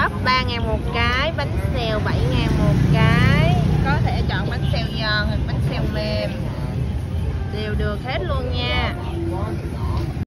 bắp 3 ngàn một cái, bánh xèo 7 ngàn một cái. Có thể chọn bánh xèo giòn hoặc bánh xèo mềm. Đều được hết luôn nha.